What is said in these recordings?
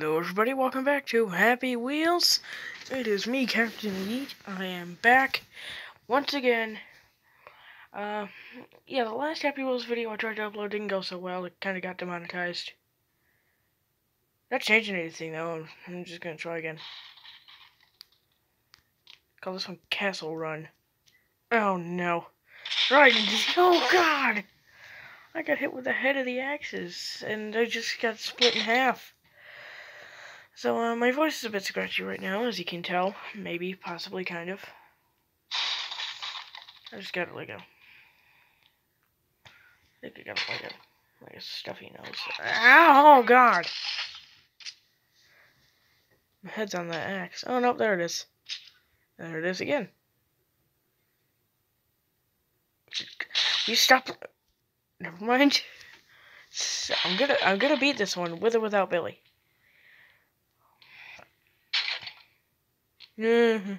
Hello everybody, welcome back to Happy Wheels. It is me, Captain Yeet. I am back once again. Uh, yeah, the last Happy Wheels video I tried to upload didn't go so well. It kind of got demonetized. Not changing anything though. I'm just gonna try again. Call this one Castle Run. Oh no. Right, oh god! I got hit with the head of the axes, and I just got split in half. So, uh, my voice is a bit scratchy right now, as you can tell. Maybe, possibly, kind of. I just got a... I think I got like a, like a stuffy nose. Ow, oh, God! My head's on that axe. Oh, no, there it is. There it is again. You stop... Never mind. So I'm gonna I'm gonna beat this one with or without Billy. Mm-hmm.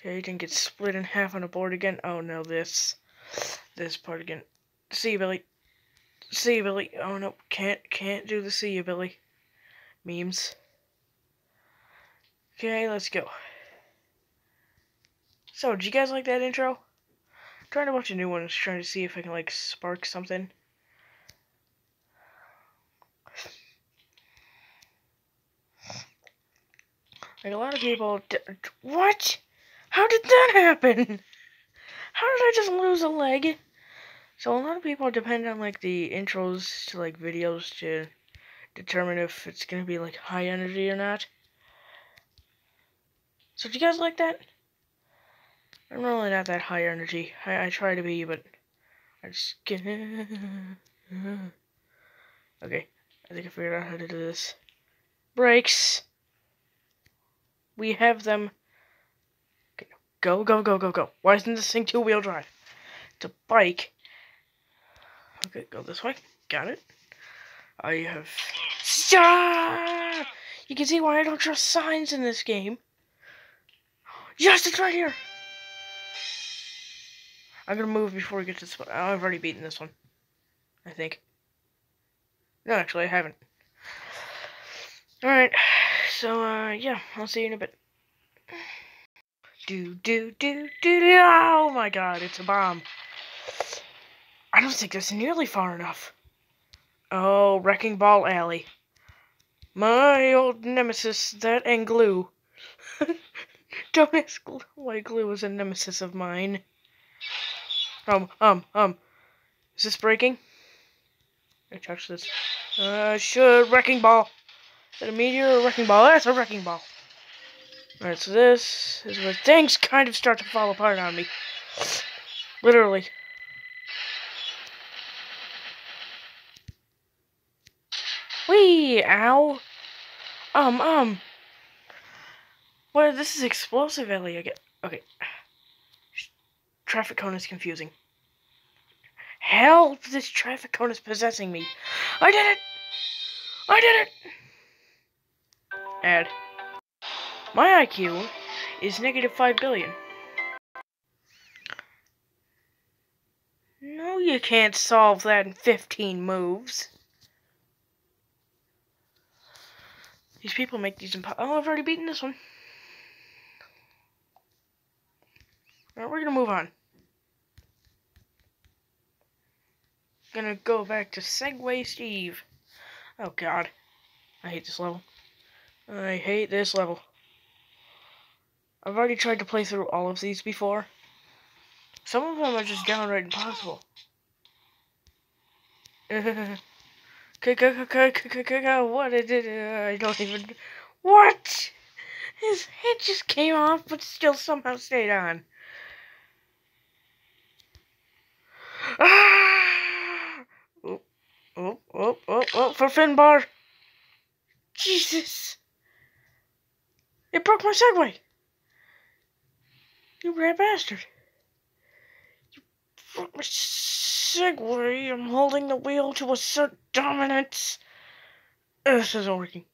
Okay, you didn't get split in half on the board again. Oh no, this this part again. See you, Billy. See you, Billy. Oh no, can't can't do the see you, Billy. Memes. Okay, let's go. So, did you guys like that intro? I'm trying to watch a new one, trying to see if I can like spark something. Like a lot of people. What? How did that happen? How did I just lose a leg? So a lot of people depend on like the intros to like videos to determine if it's gonna be like high energy or not. So do you guys like that? I'm really not that high energy. I, I try to be, but I just get. okay, I think I figured out how to do this. Brakes. We have them. Okay, go, go, go, go, go. Why isn't this thing two-wheel drive? It's a bike. Okay, go this way. Got it. I have... Stop! You can see why I don't trust signs in this game. Yes, it's right here! I'm gonna move before we get to this one. I've already beaten this one. I think. No, actually, I haven't. Alright. So, uh, yeah, I'll see you in a bit. Do, do, do, do, do. Oh my god, it's a bomb. I don't think that's nearly far enough. Oh, Wrecking Ball Alley. My old nemesis, that and glue. don't ask why glue was a nemesis of mine. Um, um, um. Is this breaking? I touch this. Uh, should Wrecking Ball. Is that a meteor or a wrecking ball? That's a wrecking ball. Alright, so this is where things kind of start to fall apart on me. Literally. Wee! Ow! Um, um. Well, this is explosive alley again. Okay. Traffic cone is confusing. Help! This traffic cone is possessing me. I did it! I did it! Add. My IQ is negative 5 billion. No, you can't solve that in 15 moves. These people make these impo- Oh, I've already beaten this one. Alright, we're gonna move on. Gonna go back to Segway Steve. Oh god. I hate this level. I hate this level. I've already tried to play through all of these before. Some of them are just downright impossible. what did it? I don't even. What? His head just came off, but still somehow stayed on. Ah! Oh, oh, oh, oh, oh, for Finbar. Jesus. It broke my Segway! You rat bastard! You broke my Segway! I'm holding the wheel to assert dominance! this isn't working.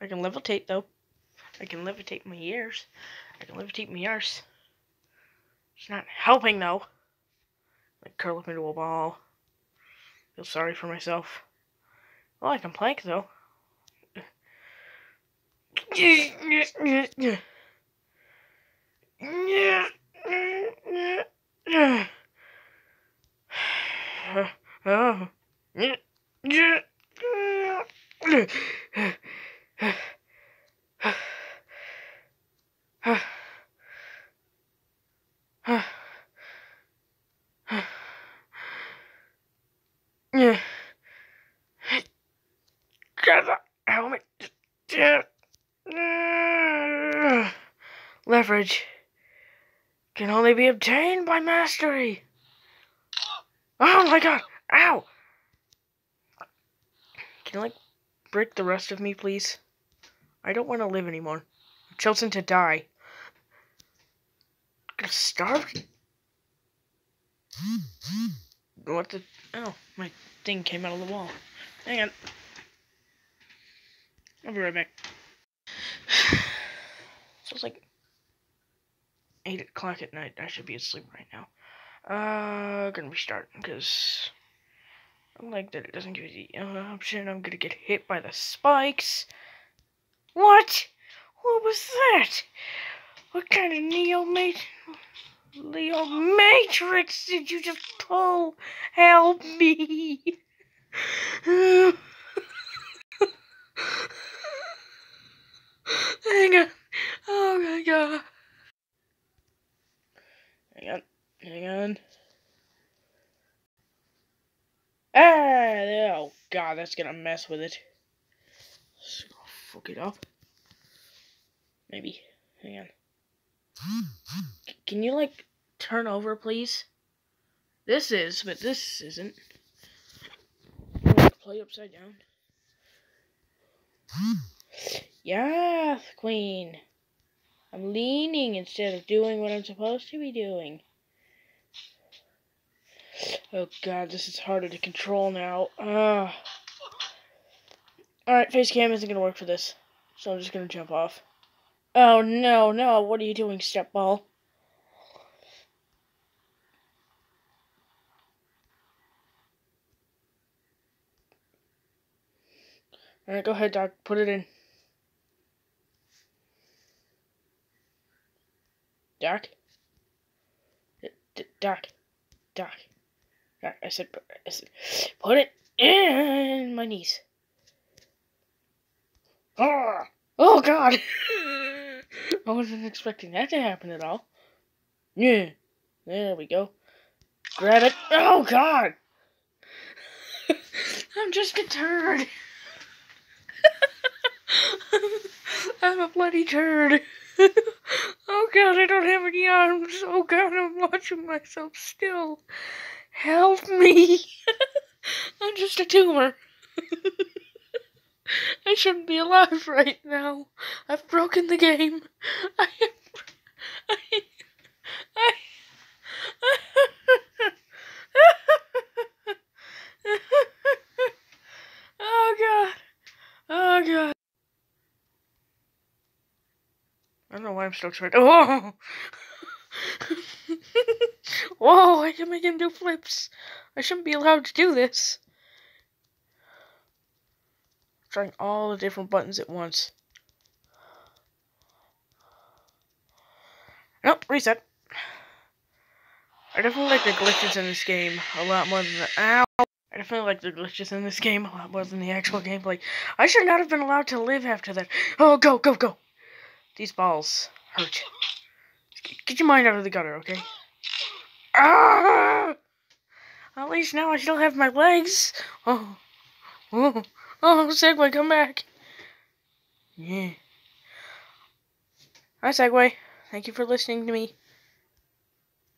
I can levitate, though. I can levitate my ears. I can levitate my arse. It's not helping, though. Like, curl up into a ball. Feel sorry for myself. Well, I can plank, though. Oh. Get the helmet. Leverage can only be obtained by mastery. Oh my god! Ow! Can you, like, break the rest of me, please? I don't want to live anymore. I've chosen to die. I'm gonna starve? What the? Oh, my thing came out of the wall. Hang on. I'll be right back. So it's like 8 o'clock at night. I should be asleep right now. Uh, gonna restart because I like that it doesn't give you the option. I'm gonna get hit by the spikes. What? What was that? What kind of Neo Mat Leo Matrix did you just pull? Help me! Hang on. Oh my god. Hang on. Hang on. Ah, oh god, that's gonna mess with it. Let's go fuck it up. Maybe. Hang on. Can you, like, turn over, please? This is, but this isn't. Play upside down. Yeah, Queen. I'm leaning instead of doing what I'm supposed to be doing. Oh god, this is harder to control now. Uh. Alright, face cam isn't gonna work for this. So I'm just gonna jump off. Oh no, no, what are you doing, step ball? Alright, go ahead, Doc. Put it in. Doc? D Doc. Doc. Doc. I said, I said, put it in my knees. Oh, oh God. I wasn't expecting that to happen at all. Yeah. There we go. Grab it. Oh, God. I'm just a turd. I'm a bloody turd. Oh god, I don't have any arms. Oh god, I'm watching myself still. Help me. I'm just a tumor. I shouldn't be alive right now. I've broken the game. I am. I. I. oh god. Oh god. I don't know why I'm still trying. Oh! Whoa, oh, I can make him do flips. I shouldn't be allowed to do this. Trying all the different buttons at once. Nope, reset. I definitely like the glitches in this game a lot more than the- Ow! I definitely like the glitches in this game a lot more than the actual gameplay. I should not have been allowed to live after that. Oh, go, go, go! These balls hurt. Get your mind out of the gutter, okay? Ah! At least now I still have my legs. Oh, oh, oh, Segway, come back. Yeah. Hi, Segway. Thank you for listening to me.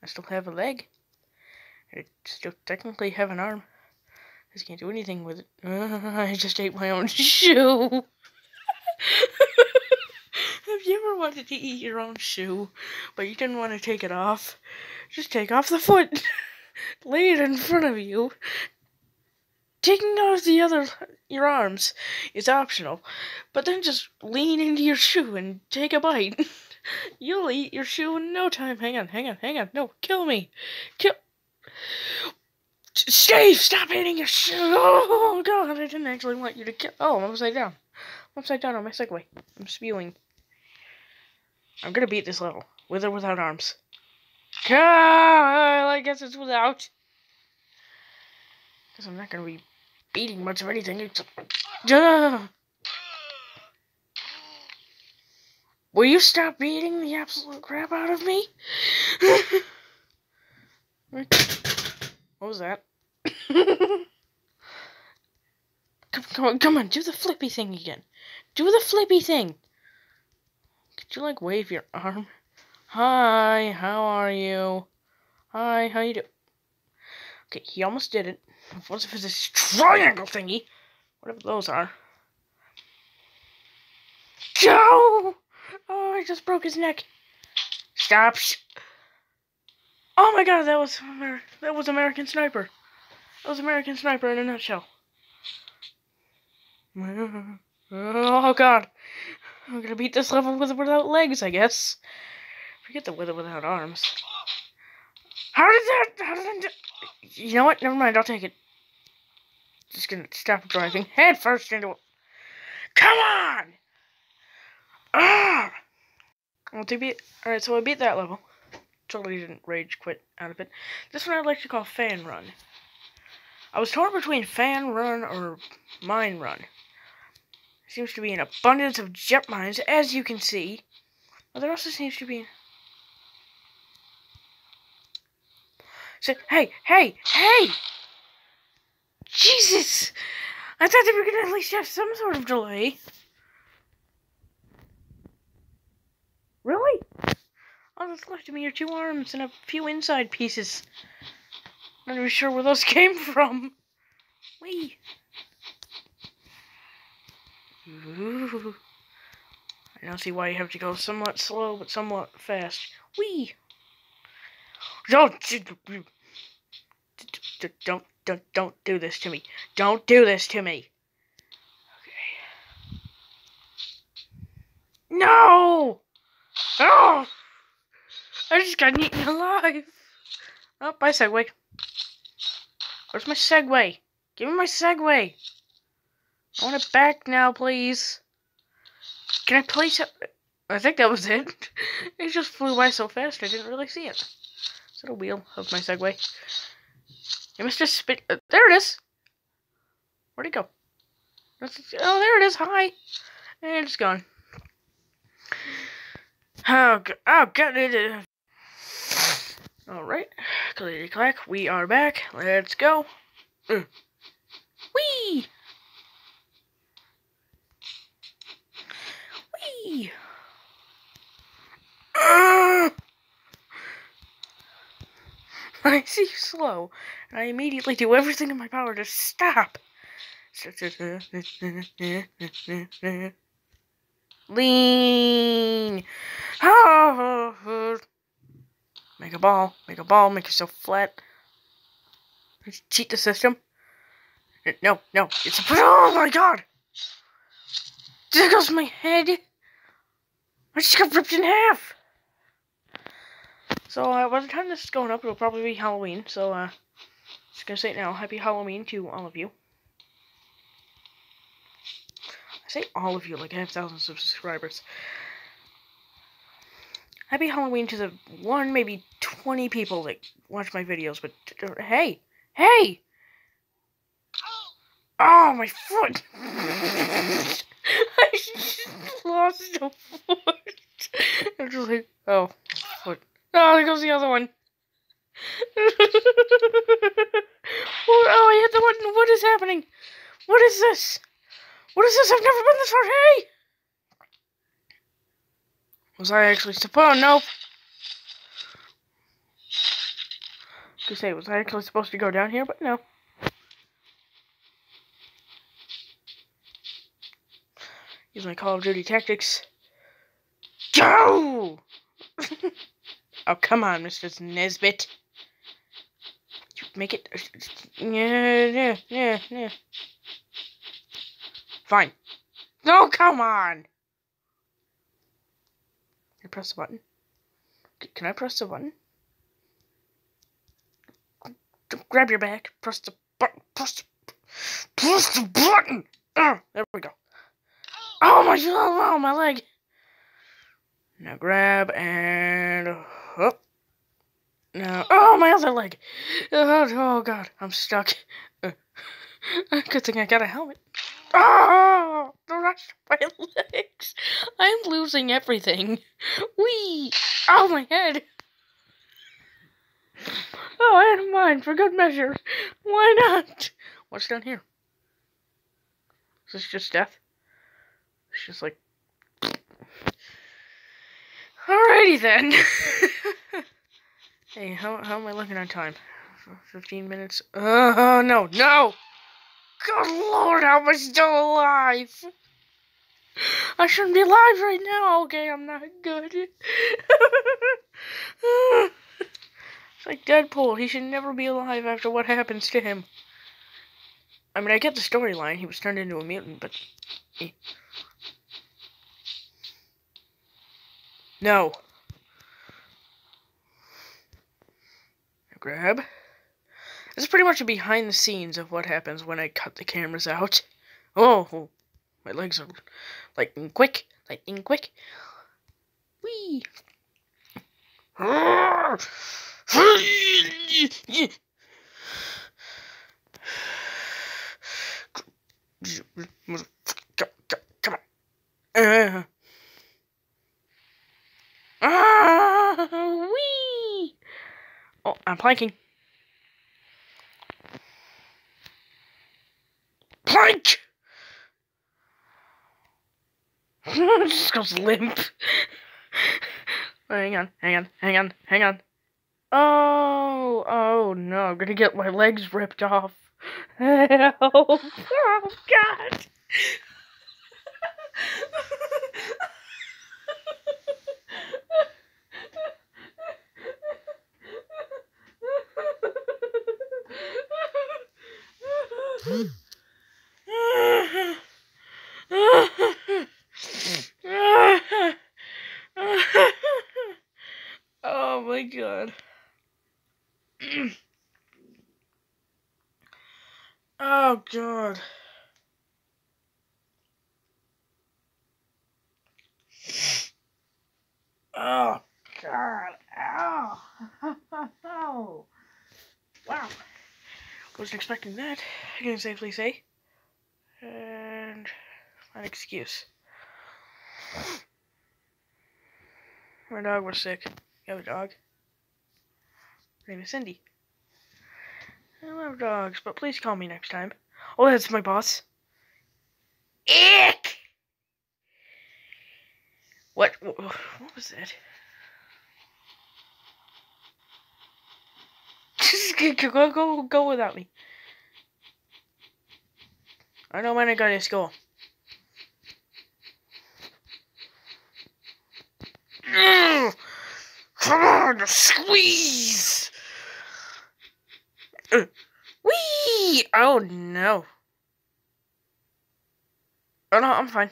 I still have a leg. I still technically have an arm. I just can't do anything with it. I just ate my own shoe. You ever wanted to eat your own shoe, but you didn't want to take it off? Just take off the foot. Lay it in front of you. Taking off the other your arms is optional, but then just lean into your shoe and take a bite. You'll eat your shoe in no time. Hang on, hang on, hang on. No, kill me. Kill. Steve, stop eating your shoe. Oh, God, I didn't actually want you to kill. Oh, I'm upside down. I'm upside down on my Segway. I'm spewing. I'm gonna beat this level, with or without arms. God, I guess it's without. Because I'm not gonna be beating much of anything except. Will you stop beating the absolute crap out of me? what was that? come, come on, come on, do the flippy thing again. Do the flippy thing. Could you like wave your arm? Hi, how are you? Hi, how you do? Okay, he almost did it. What if it's this triangle thingy? Whatever those are. Joe! Oh, I just broke his neck. Stop. Oh my god, that was Amer that was American Sniper. That was American Sniper in a nutshell. Oh god. I'm gonna beat this level with without legs, I guess. Forget the with without arms. How did that how did that You know what? Never mind, I'll take it. Just gonna stop driving head first into. Come on! Ah! Well, to beat, alright, so I beat that level. Totally didn't rage quit out of it. This one I'd like to call Fan Run. I was torn between Fan Run or Mine Run. Seems to be an abundance of jet mines, as you can see. But there also seems to be... So, hey, hey, hey! Jesus! I thought they were going to at least have some sort of delay. Really? All that's left of me are two arms and a few inside pieces. Not even sure where those came from. Wee. I don't see why you have to go somewhat slow but somewhat fast. Wee. Don't don't don't don't do this to me. Don't do this to me. Okay. No. Oh! I just got eaten alive. Oh, bye, Segway. Where's my Segway? Give me my Segway. I want it back now, please. Can I place it? I think that was it. it just flew by so fast, I didn't really see it. Is that a wheel of my Segway? It must just spit. Uh, there it is. Where'd it go? oh, there it is. Hi. And it's gone. Oh, oh God. Alright. Clickety clack. We are back. Let's go. Mm. Whee! Uh! I see you slow, and I immediately do everything in my power to stop. Lean. Make a ball. Make a ball. Make yourself flat. Cheat the system. No, no. It's a. Oh my god! There goes my head. I just got ripped in half. So uh, by the time this is going up, it'll probably be Halloween. So uh, just gonna say it now. Happy Halloween to all of you. I say all of you like I have thousands of subscribers. Happy Halloween to the one, maybe 20 people that watch my videos, but hey, hey! Oh, my foot! I just lost a foot. I'm just like, oh. Oh, there goes the other one. Oh, oh, I hit the button. What is happening? What is this? What is this? I've never been this far. Hey! Was I actually supposed? Oh, nope. To say, was I actually supposed to go down here? But no. Use my Call of Duty tactics. Go! oh, come on, Mr. Nesbit. Make it. Yeah, yeah, yeah, yeah. Fine. No, come on! Can I press the button? Can I press the button? Grab your back. Press the button. Press the, press the button. Oh, there we go. Oh my! Oh, my leg. Now grab and Now, oh my other leg. Oh, oh god, I'm stuck. Uh, good thing I got a helmet. Oh, the rest of my legs. I'm losing everything. Wee! Oh my head. Oh, I had mine for good measure. Why not? What's down here? Is this just death? It's just like. Alrighty then. Hey, how, how am I looking on time? 15 minutes? Oh, no, no! Good lord, how am I still alive? I shouldn't be alive right now. Okay, I'm not good. it's like Deadpool. He should never be alive after what happens to him. I mean, I get the storyline. He was turned into a mutant, but... No. Grab. This is pretty much a behind the scenes of what happens when I cut the cameras out. Oh, my legs are lightning quick, lightning quick. Whee! Come on. Uh. Ah, wee! Oh, I'm planking. Plank! Just goes limp. hang on, hang on, hang on, hang on. Oh, oh no, I'm gonna get my legs ripped off. Help! Oh, God! oh my god. oh god. Oh god. Oh. wow. Wasn't expecting that, Can safely say. And an excuse. My dog was sick. You have a dog? Her name is Cindy. I love dogs, but please call me next time. Oh, that's my boss. Ick! What? What was that? Just go, go, go without me. I don't know when I got to school. Come on, squeeze! Uh, wee! Oh no. Oh no, I'm fine.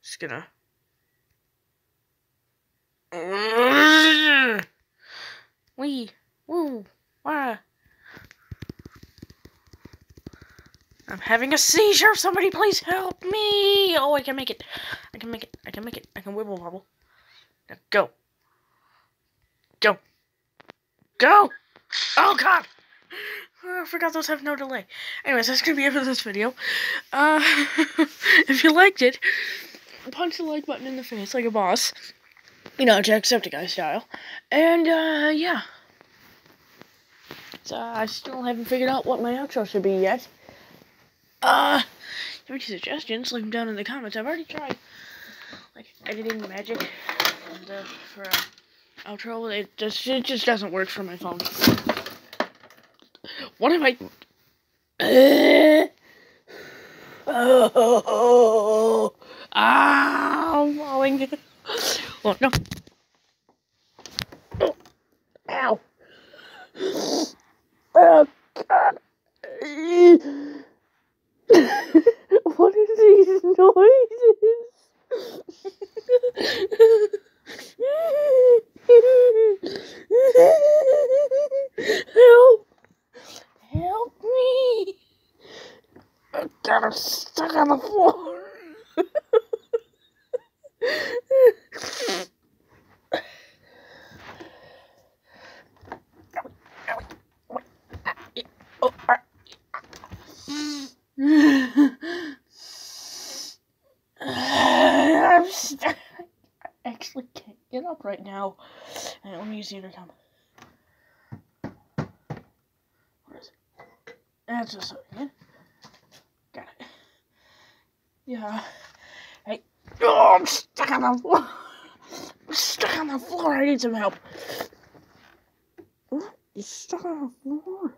Just gonna. Wee! Woo! Wah! I'm having a seizure. Somebody please help me. Oh, I can make it. I can make it. I can make it. I can wibble wobble. Now go. Go. Go. Oh, God. Oh, I forgot those have no delay. Anyways, that's going to be it for this video. Uh, if you liked it, punch the like button in the face like a boss. You know, Jacksepticeye style. And, uh, yeah. So, I still haven't figured out what my outro should be yet. Uh, have any suggestions? Leave them down in the comments. I've already tried, like, editing magic and, uh, for uh, outro. It just, it just doesn't work for my phone. What am I... Uh, oh, I'm falling. Oh, no. Oh, ow. Oh, God. what are these noises? Help! Help me! God, I'm stuck on the floor. I'm stuck. I actually can't get up right now. Alright, let me use the intercom. Where is it? That's just a second. Got it. Yeah. Hey. Oh, I'm stuck on the floor. I'm stuck on the floor. I need some help. What? You're stuck on the floor.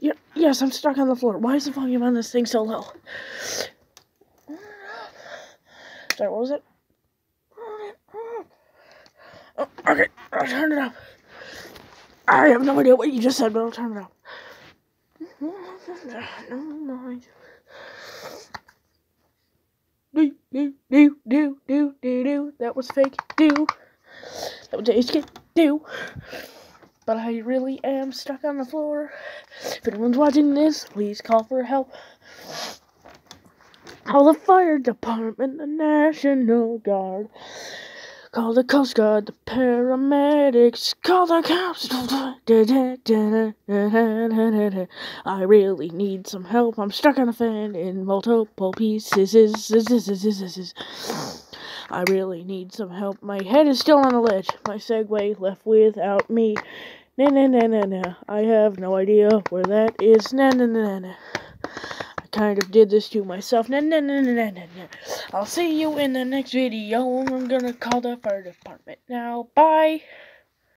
Yeah, yes, I'm stuck on the floor. Why is the volume on this thing so low? Sorry, what was it? Oh, okay, I'll turn it up. I have no idea what you just said, but I'll turn it up. Do do do do do do do. That was fake. Do. That was HK. Do. But I really am stuck on the floor. If anyone's watching this, please call for help. Call the fire department, the National Guard. Call the Coast Guard, the paramedics. Call the cops. I really need some help. I'm stuck on a fan in multiple pieces. I really need some help. My head is still on the ledge. My Segway left without me. Na na na na na. I have no idea where that is. Na na na na na. Kind of did this to myself. Na na na na na na. na. I'll see you in the next video. I'm gonna call the fire department now. Bye.